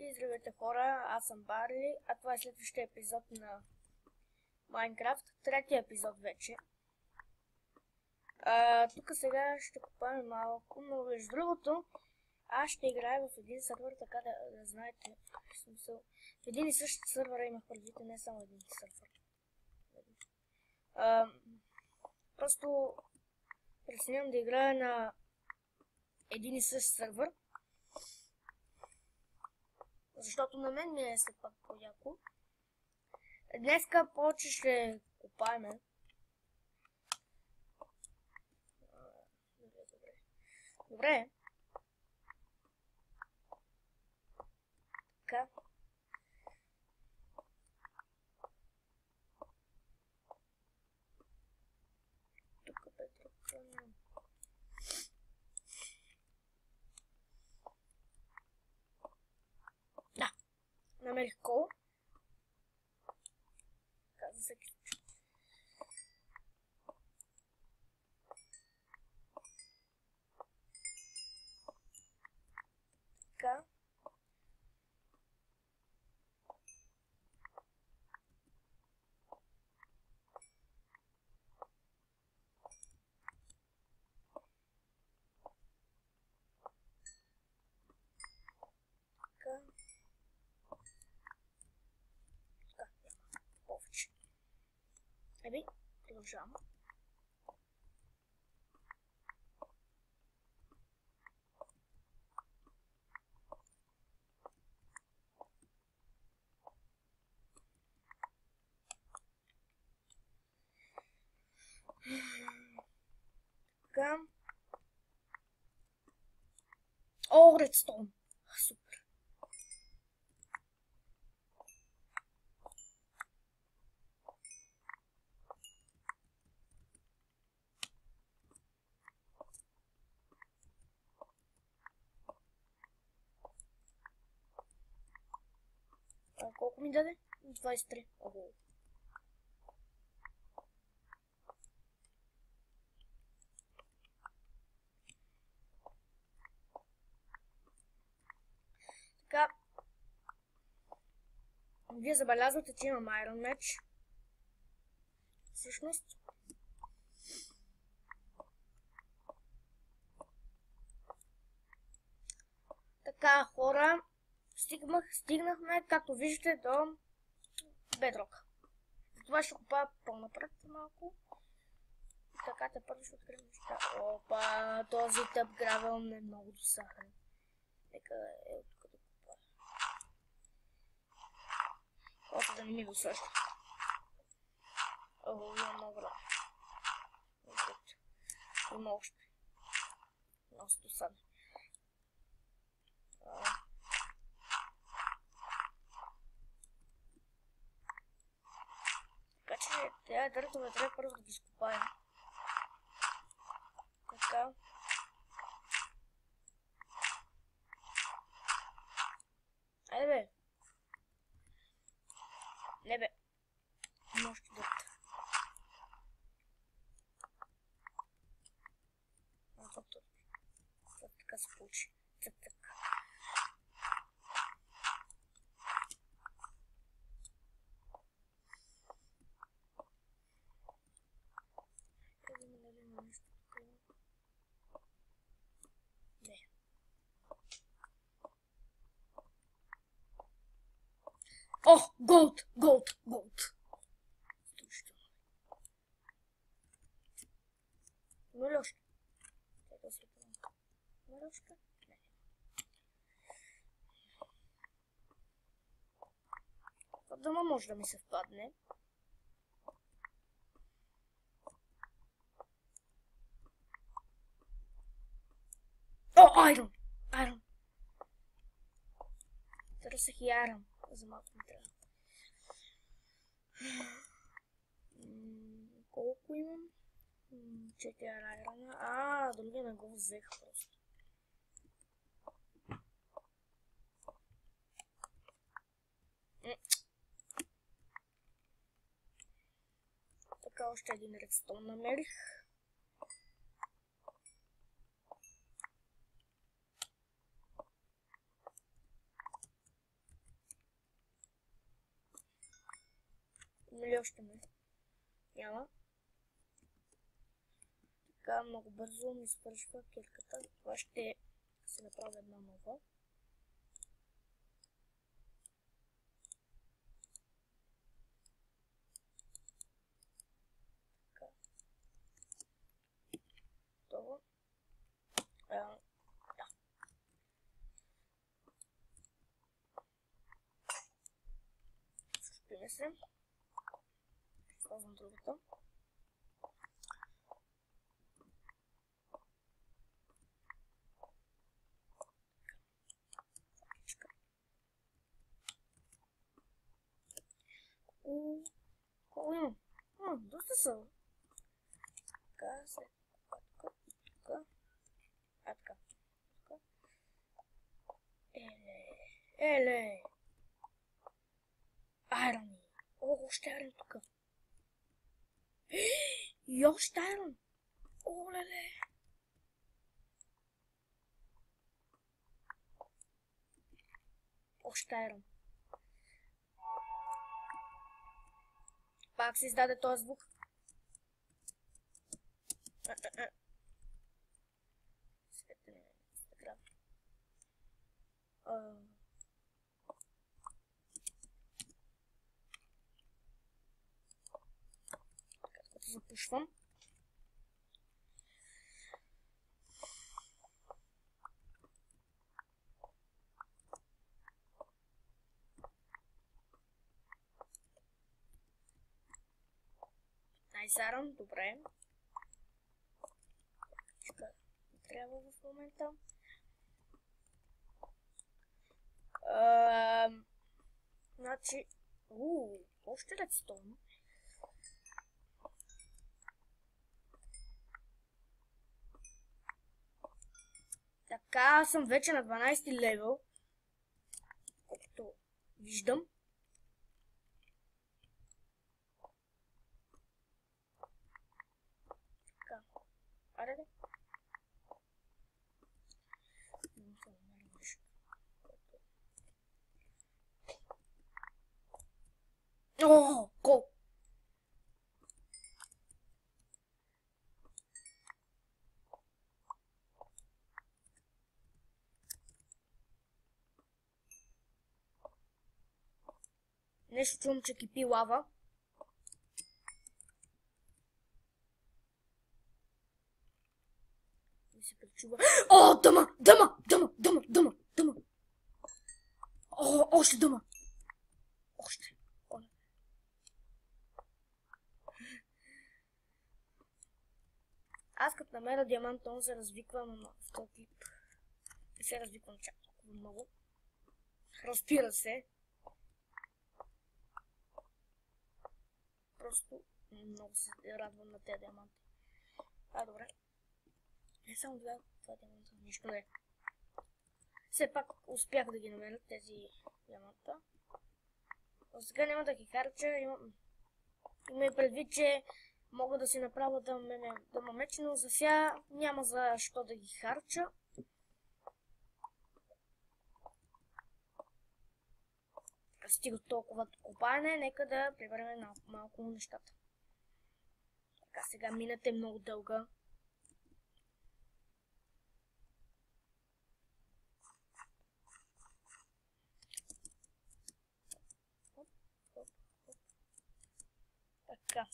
И здравейте хора, аз съм Барли, а това е следващия епизод на Майнкрафт, третия епизод вече. Тук сега ще купаем малко, но между другото, аз ще играя в един сервер, така да, да знаете. В един и същ сервер имах предвид, не само един сервер. А, просто преценявам да играя на един и същ сервер. Защото на мен ми е все пак по-яко. Днеска повече ще купаеме. Добре, добре. Добре. Така. Тук бе тръпка. Да. Намерих кол. Така, за всеки случай. Така. Така. Така, няма повече. Еби, продължавам. Така. О, редстоун. Колко ми даде? 23. Ого. Така. Вие забелязвате, че имам Iron Match. Всъщност. Така, хора. Стигнах, стигнахме, както виждате, до Бедрок. Това ще купа по-напред малко. Така те първо ще открием неща. Опа, този тъп гравел не е много досахен. Нека е тук да купа. Още да не ми досъща. О, има много време. Има още. Много досадно. Така тези дъртове трябва първо да ги изкопаем. Така. Айде бе. Не бе. Още дърта. А, тук. Тук така се получи. Цък, цък. Да видим дали има нещо тук. Не. О, голд, голд, голд. Има ли още? Ето се помня. Има ли още? Не. В дома може да ми се впадне. О, айрон! Айрон! Търсех и айрон. За малко ми трябва. Колко имам? Четири айрона. А, другия не го взех просто. Така още един редстон намерих. Още не? Няма. Така, много бързо ми свършва кирката. Това ще се направя една нова. Готово. Се. Използвам другата. Колко имам? доста са. Така, след така, така, а така. Еле, еле. Айрони. О, още айрон тук. О, леле. Още айрон. Пак се издаде този звук. Като запушвам. Найсарам, добре. Трябва в момента. Uh, значи... Ууу, още редстон. Така, аз съм вече на 12 левел. Колкото виждам. Така. Аре, де. О, гол! Нещо чувам, че кипи лава. И се пречува. О, дъма! Дъма! Дъма! Дъма! Дъма! Дъма! О, още дъма! Още. Аз като намеря диамант, он се развиквам в този клип. Не се развиквам чак толкова много. Разбира се. Просто много се радвам на тези диаманти. А, добре. Не само два, два диаманта, нищо не. Все пак успях да ги намеря тези диаманта. Но сега няма да ги харча. Имам... Има и предвид, че мога да си направя да мене да меч, но за сега няма защо да ги харча. Стига толкова копане, нека да приберем малко нещата. Така, сега мината е много дълга. Така.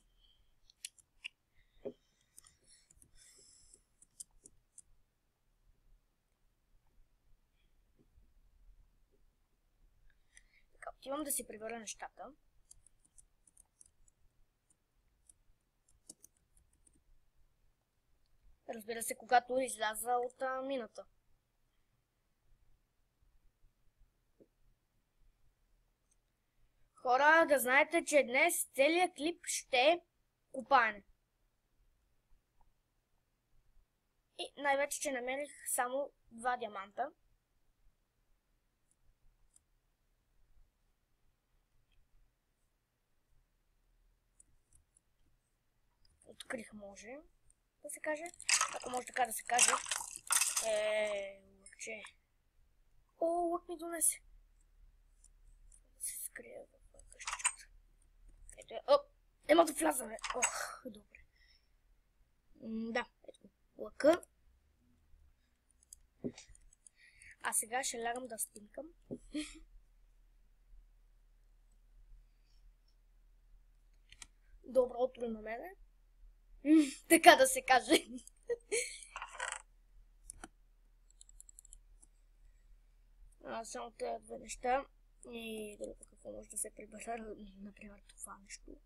Отивам да си прибера нещата. Разбира се, когато изляза от а, мината. Хора, да знаете, че днес целият клип ще е купане. И най-вече, че намерих само два диаманта. Открих, може да се каже. Ако може така да се каже. Е, лъкче. О, лък ми донесе. Да се скрия в къщичката. Ето е. Оп! Ема да влязаме. Ох, добре. М, да, ето. Лъка. А сега ще лягам да стинкам. Добро утро на мене. така да се каже. а, само тези две неща. И да какво може да се прибера, например, това нещо.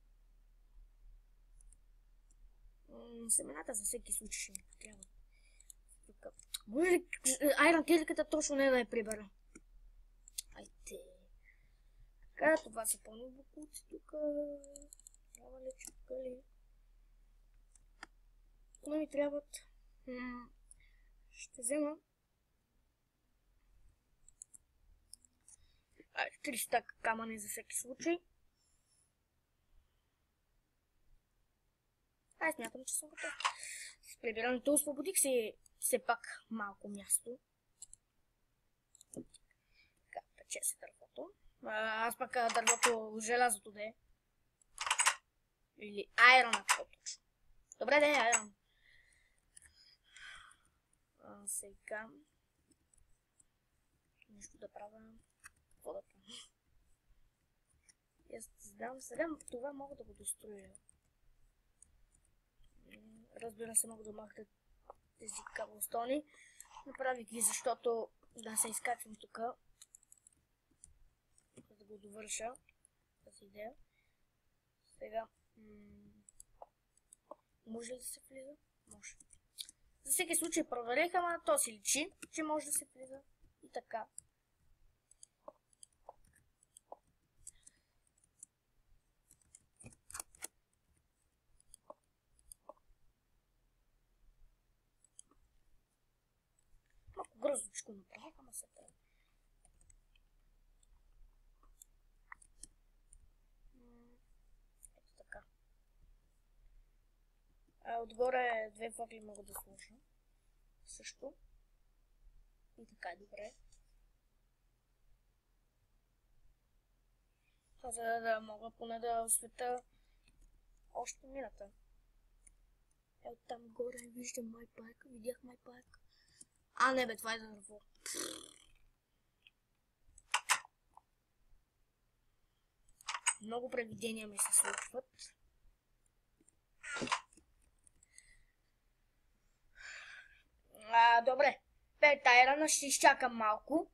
семената за всеки случай ще ми трябва. Може ли айрон теликата точно не да я прибера? Айде. Така, това са пълни букуци тук. Трябва ли чука Не ми трябват. Ще взема 300 камъни за всеки случай. Ай, смятам, че съм готов. С прибирането освободих си все пак малко място. Така, пече се дървото. аз пък дървото желязото да е. Или айрона, по-точно. Добре, да е айрон. Сега... Нещо да правя. Какво да правя? Аз знам, сега това мога да го достроя. Разбира се, мога да махна тези каблстони. Направих ги, защото да се изкачвам тук. За да го довърша. Тази идея. Сега. Може ли да се влиза? Може. За всеки случай проверих, ама то си личи, че може да се влиза. И така. гръзничко направих, ама се трябва. Ето така. Отгоре две въгли мога да сложа. Също. И така е добре. За да мога поне да освета още мината. Ето там горе виждам майпайк, видях майпайк. А, не бе, това е дърво. Много превидения ми се случват. А, добре. Пет айрана ще изчакам малко.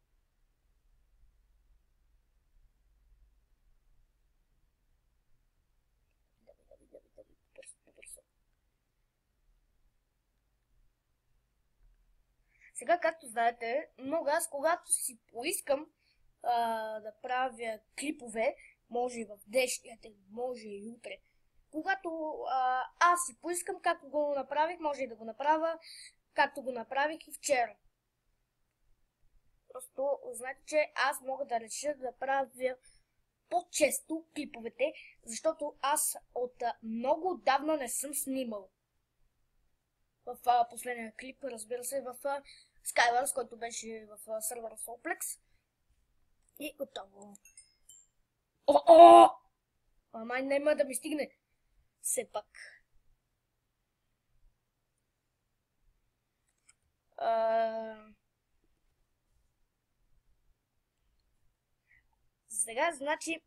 Сега, както знаете, много аз, когато си поискам а, да правя клипове, може и в днешния ден, може и утре, когато а, аз си поискам, както го направих, може и да го направя, както го направих и вчера. Просто знаете, че аз мога да реша да правя по-често клиповете, защото аз от много отдавна не съм снимал. В а, последния клип, разбира се, в а, Skywars, който беше в сервера Solplex. И готово. О, о! Ама няма да ми стигне. Все пак. Сега, значи,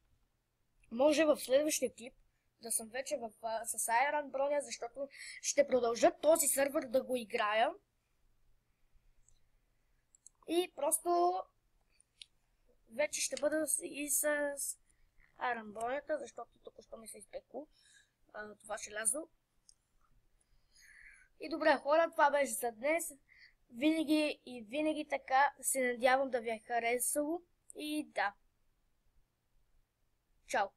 може в следващия клип да съм вече в, а, с Iron броня, защото ще продължа този сервер да го играя. И просто вече ще бъда и с арамбронята, защото тук що ми се изпекло това желязо. И добре, хора, това беше за днес. Винаги и винаги така се надявам да ви е харесало. И да. Чао!